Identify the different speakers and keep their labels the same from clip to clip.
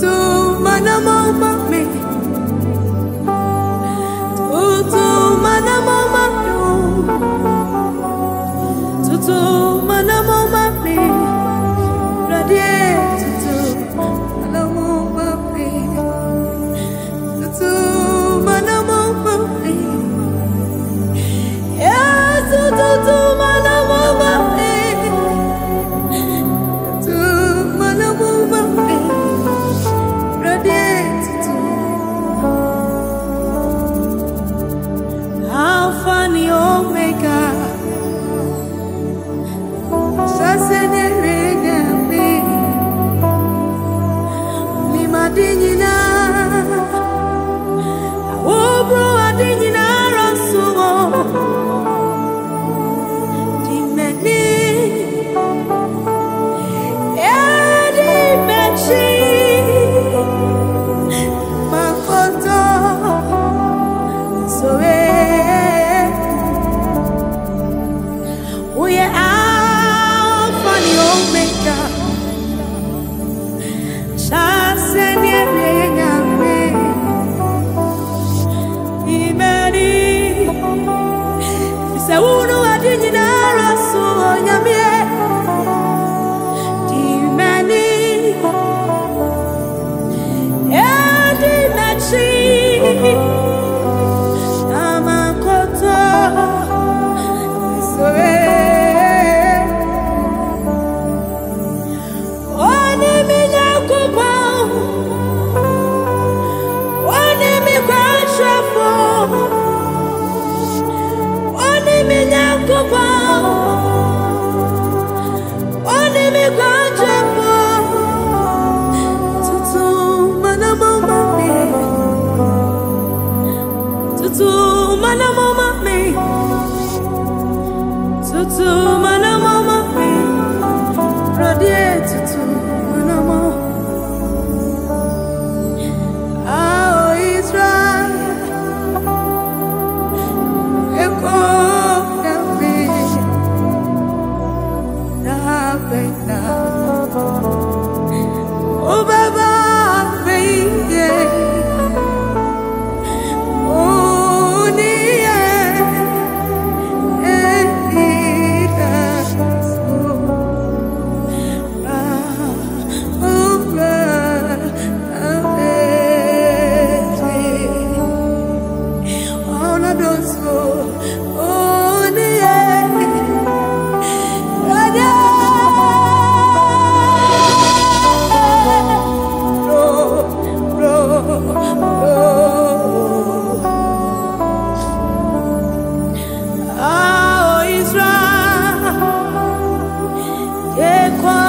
Speaker 1: to manamang mama. Oh,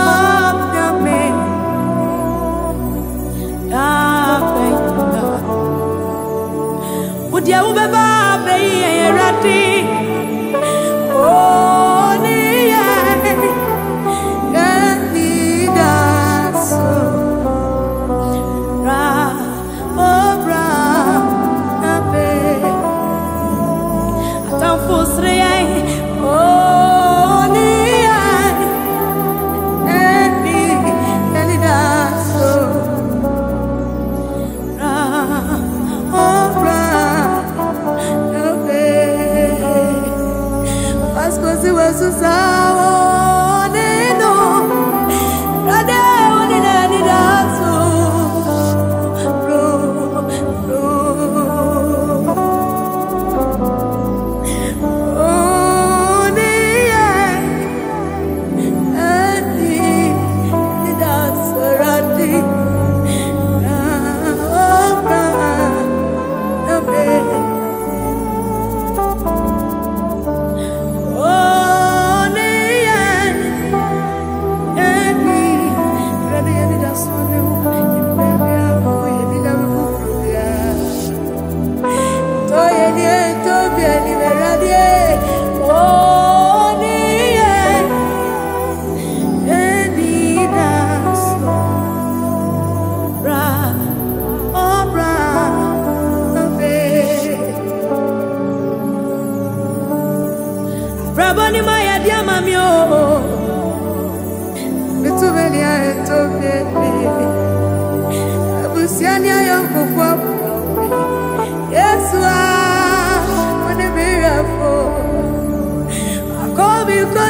Speaker 1: Sasi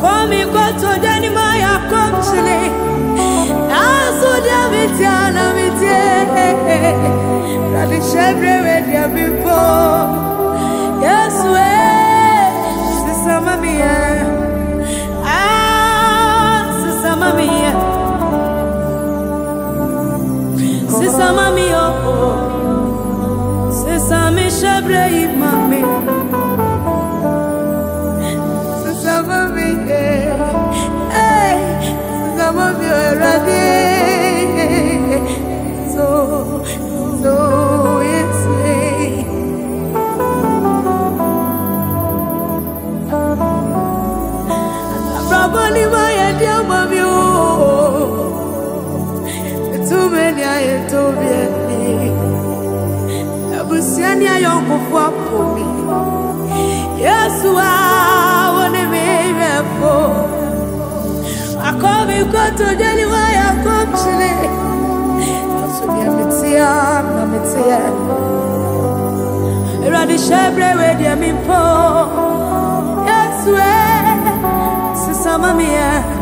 Speaker 1: Akomi koto jeni maya kumsuli Nasu dia mitia na mitie Radi shebre we dia bipo Yesu eh Sisa mami eh Ah Sisa mami eh Sisa ayo nkufu apomi Yesu a wone mirefo Akomi koto jeli waya komchile Yesu dia mitia na mitia Eradi shebre we dia mimpo Yesu eh, e Sisa mami e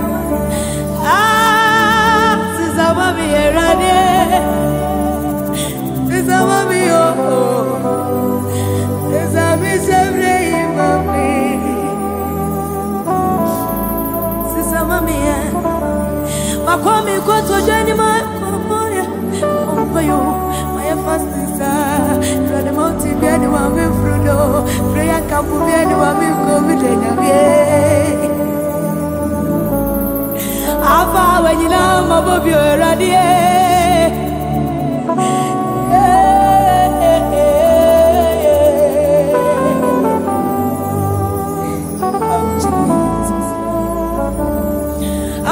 Speaker 1: agyanyamie afa awɛ nyinaa ma bɔ bio awuradeɛ.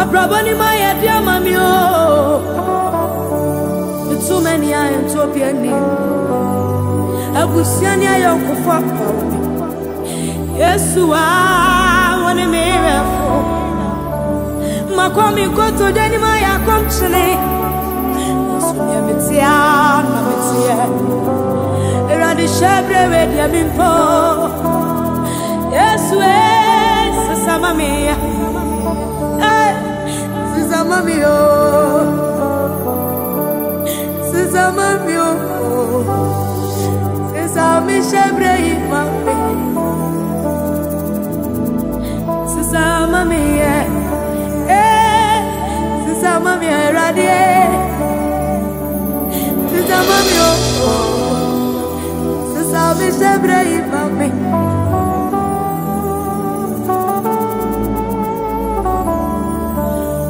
Speaker 1: abrabɔ ni ma yɛ di ama mi o ntoma ni ayɛ ntoma bi anim abusua ni ayɛ. Kufu apawi Yesu a mirafo Makomi koto deni maya komchene ni mitia na mitia. Eradi shebre mami Eh mami o Sasa mami o Sasa mi shebre mami eh eh Sisa mami eh. Radie Sisa mami oh. Oh Sisa shebre i mami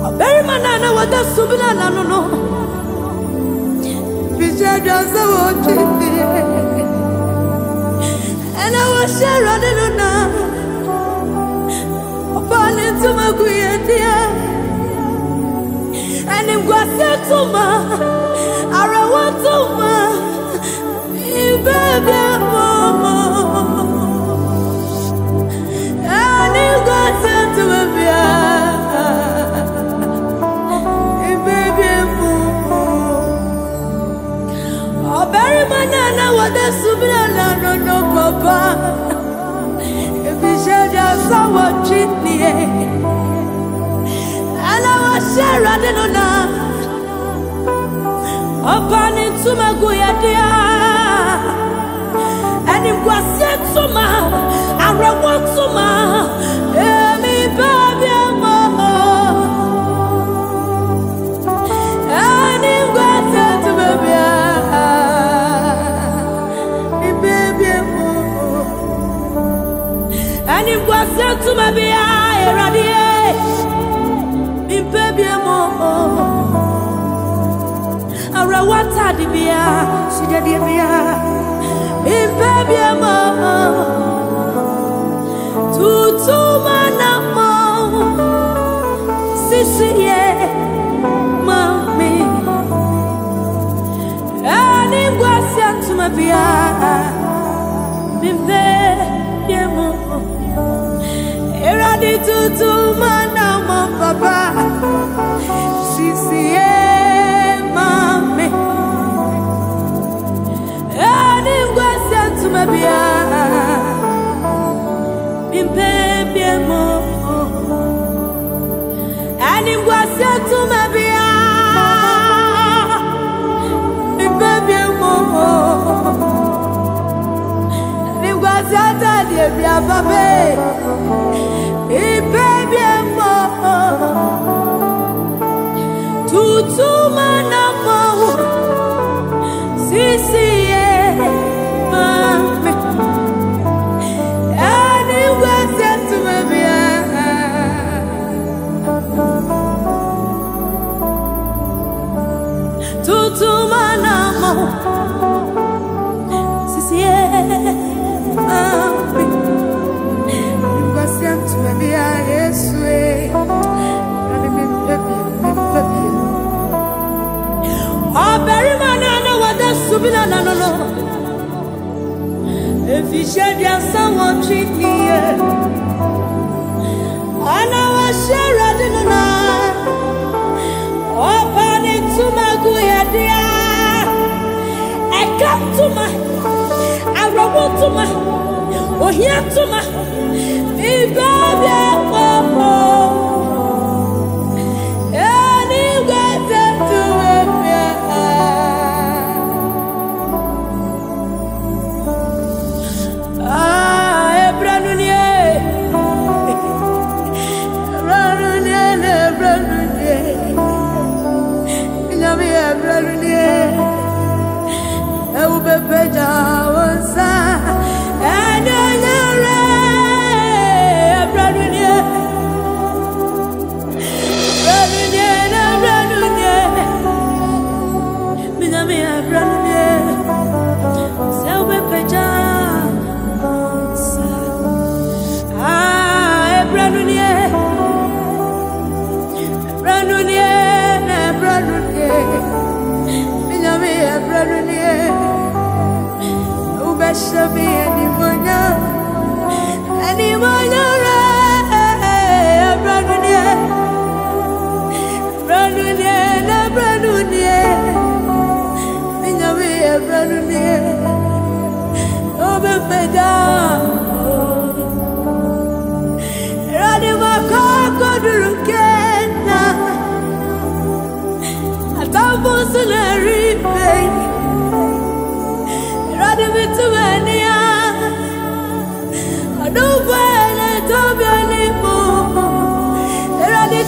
Speaker 1: Aberi manana wada subina na no tuma kuyedia and him gwase tuma arawa tuma ibebe momo and him gwase tuma bia. Ibebe momo mọ́ náà náà wọ́n dé subira lánàá ebi ṣe dá sáwọ́ jí nìyẹn Sarah de Luna Upon into my Guyadia And it was said to my I want to my Emi baby And it was said to my baby And to my baby bí ẹ ṣìdẹ́dí bí ẹ mi bá mọ̀ tutu mana mọ̀ sisi yẹ mami. Ẹni gbàsí àtúmọ̀ bíà bíbẹ́ yẹ mọ̀ ìrọ̀lì tutu mana mọ̀ bàbá Baby, momo. Tutuma na solo. If you shed your someone treat me, yeah. And I was sure I didn't know. Open it to my good idea. I come to my, Adubele tobe limu Rani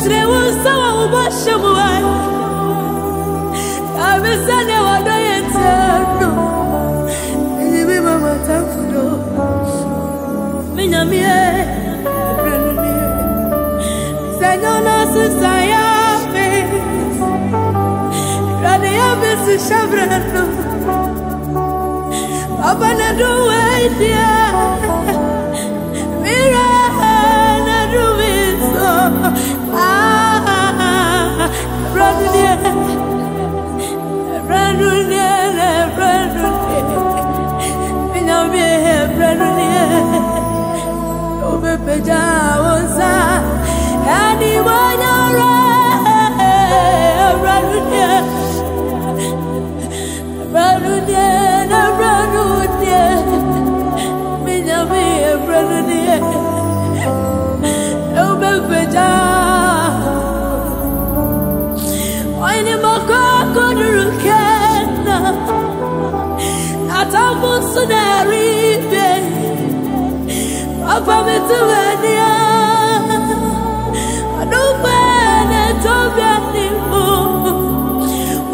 Speaker 1: Beja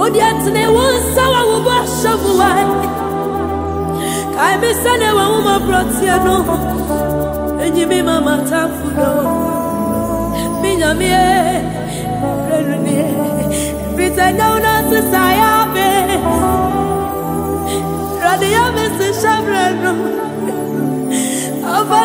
Speaker 1: Odiatine wonsa wa wo ba shavu wa Kai mi sane wa wo ma protia no Enyi mi mama tafu no Mi nyami e Renu na una se saya be Oh